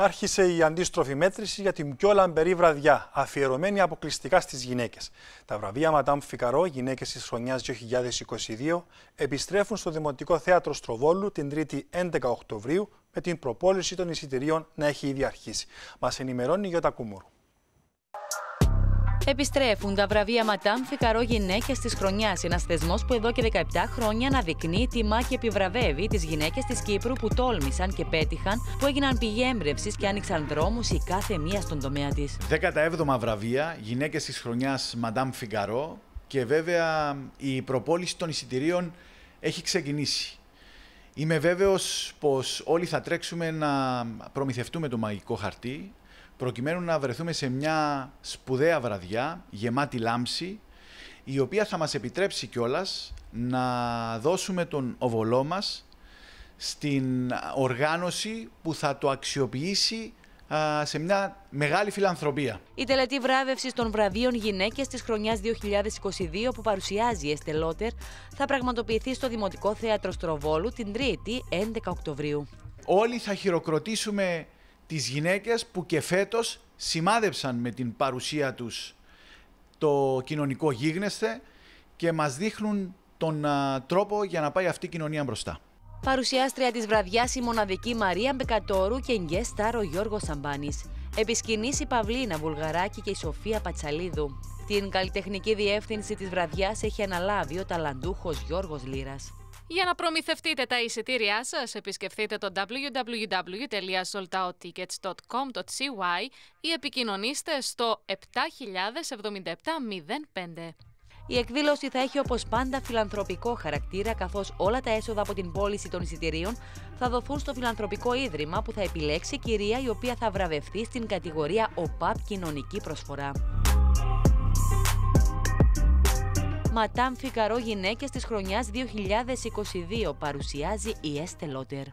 άρχισε η αντίστροφη μέτρηση για την πιο λαμπερή βραδιά, αφιερωμένη αποκλειστικά στις γυναίκες. Τα βραβεία Ματάμ Φικαρό, γυναίκες της χρονιάς 2022, επιστρέφουν στο Δημοτικό Θέατρο Στροβόλου την 3η 11 Οκτωβρίου, με την προπόληση των εισιτηρίων να έχει ήδη αρχίσει. Μας ενημερώνει η Γιώτα Κούμουρου. Επιστρέφουν τα βραβεία Ματάμ Φικαρό Γυναίκες της Χρονιάς. Ένας θεσμός που εδώ και 17 χρόνια αναδεικνύει, τιμά και επιβραβεύει τις γυναίκες της Κύπρου που τόλμησαν και πέτυχαν, που έγιναν πηγή έμπρευση και άνοιξαν δρόμους η κάθε μία στον τομέα της. 17 βραβεία Γυναίκες της Χρονιάς Ματάμ Φικαρό και βέβαια η προπόληση των εισιτηρίων έχει ξεκινήσει. Είμαι βέβαιος πως όλοι θα τρέξουμε να προμηθευτούμε το μαγικό χαρτί, προκειμένου να βρεθούμε σε μια σπουδαία βραδιά, γεμάτη λάμψη, η οποία θα μας επιτρέψει κιόλας να δώσουμε τον οβολό μας στην οργάνωση που θα το αξιοποιήσει σε μια μεγάλη φιλανθρωπία. Η τελετή βράβευσης των βραβείων Γυναίκες της χρονιάς 2022 που παρουσιάζει η Εστελότερ θα πραγματοποιηθεί στο Δημοτικό Θέατρο Στροβόλου την 3η 11 Οκτωβρίου. Όλοι θα χειροκροτήσουμε τις γυναίκες που και φέτος σημάδεψαν με την παρουσία τους το κοινωνικό γίγνεσθε και μας δείχνουν τον τρόπο για να πάει αυτή η κοινωνία μπροστά. Παρουσιάστρια της βραδιάς η μοναδική Μαρία Μπεκατόρου και guest ο Γιώργος Σαμπάνης. Επισκηνής η Παυλίνα Βουλγαράκη και η Σοφία Πατσαλίδου. Την καλλιτεχνική διεύθυνση της βραδιάς έχει αναλάβει ο ταλαντούχος Γιώργος Λύρας. Για να προμηθευτείτε τα εισιτήριά σας, επισκεφτείτε το www.soldaotickets.com.cy ή επικοινωνήστε στο 707705. Η εκδήλωση θα έχει όπως πάντα φιλανθρωπικό χαρακτήρα, καθώς όλα τα έσοδα από την πώληση των εισιτηρίων θα δοθούν στο φιλανθρωπικό ίδρυμα που θα επιλέξει η κυρία η οποία θα βραβευτεί στην κατηγορία ΟΠΑΠ Κοινωνική Προσφορά. Ματάμ Φικαρό Γυναίκες της χρονιάς 2022 παρουσιάζει η Estée Lauder.